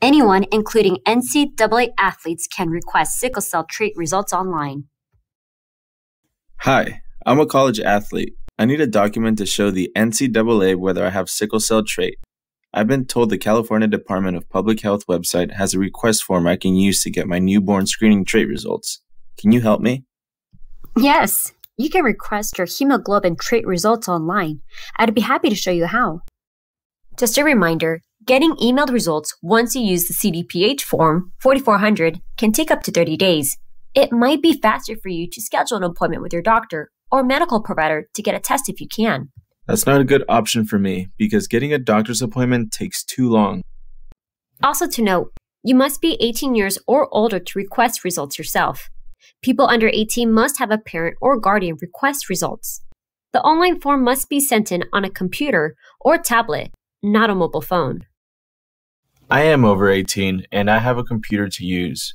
Anyone, including NCAA athletes, can request sickle cell trait results online. Hi, I'm a college athlete. I need a document to show the NCAA whether I have sickle cell trait. I've been told the California Department of Public Health website has a request form I can use to get my newborn screening trait results. Can you help me? Yes, you can request your hemoglobin trait results online. I'd be happy to show you how. Just a reminder Getting emailed results once you use the CDPH form 4400 can take up to 30 days. It might be faster for you to schedule an appointment with your doctor or medical provider to get a test if you can. That's not a good option for me because getting a doctor's appointment takes too long. Also, to note, you must be 18 years or older to request results yourself. People under 18 must have a parent or guardian request results. The online form must be sent in on a computer or tablet, not a mobile phone. I am over 18 and I have a computer to use.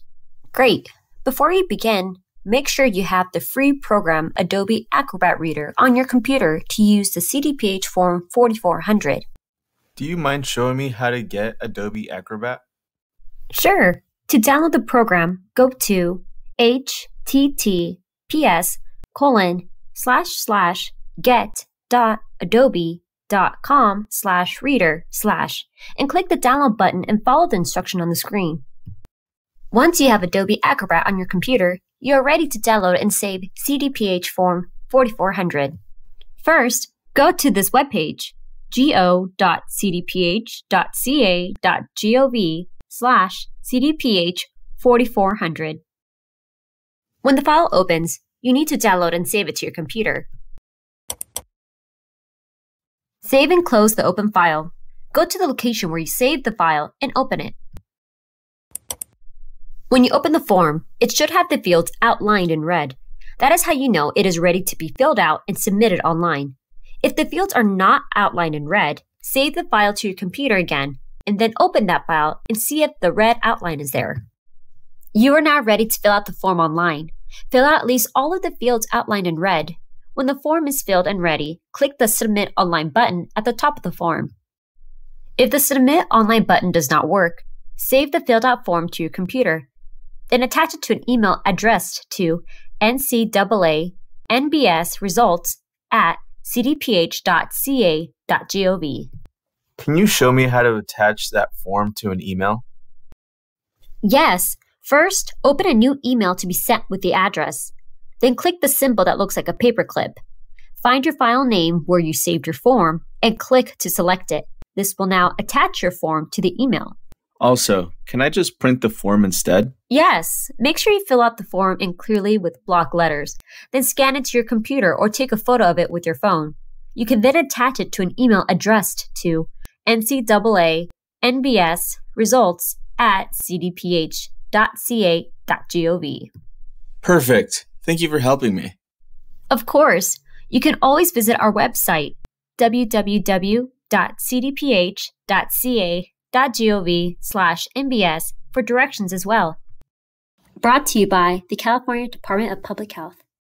Great. Before you begin, make sure you have the free program Adobe Acrobat Reader on your computer to use the CDPH Form 4400. Do you mind showing me how to get Adobe Acrobat? Sure. To download the program, go to https colon slash slash get dot adobe com slash reader slash and click the download button and follow the instruction on the screen. Once you have Adobe Acrobat on your computer, you are ready to download and save CDPH Form 4400. First, go to this webpage, go.cdph.ca.gov slash cdph 4400. When the file opens, you need to download and save it to your computer. Save and close the open file. Go to the location where you saved the file and open it. When you open the form, it should have the fields outlined in red. That is how you know it is ready to be filled out and submitted online. If the fields are not outlined in red, save the file to your computer again, and then open that file and see if the red outline is there. You are now ready to fill out the form online. Fill out at least all of the fields outlined in red when the form is filled and ready, click the Submit Online button at the top of the form. If the Submit Online button does not work, save the filled out form to your computer. Then attach it to an email addressed to ncaa nbs results at cdph.ca.gov. Can you show me how to attach that form to an email? Yes. First, open a new email to be sent with the address. Then click the symbol that looks like a paperclip. Find your file name where you saved your form and click to select it. This will now attach your form to the email. Also, can I just print the form instead? Yes. Make sure you fill out the form in clearly with block letters. Then scan it to your computer or take a photo of it with your phone. You can then attach it to an email addressed to ncaa nbs results at cdph.ca.gov. Perfect. Thank you for helping me. Of course, you can always visit our website, www.cdph.ca.gov slash NBS for directions as well. Brought to you by the California Department of Public Health.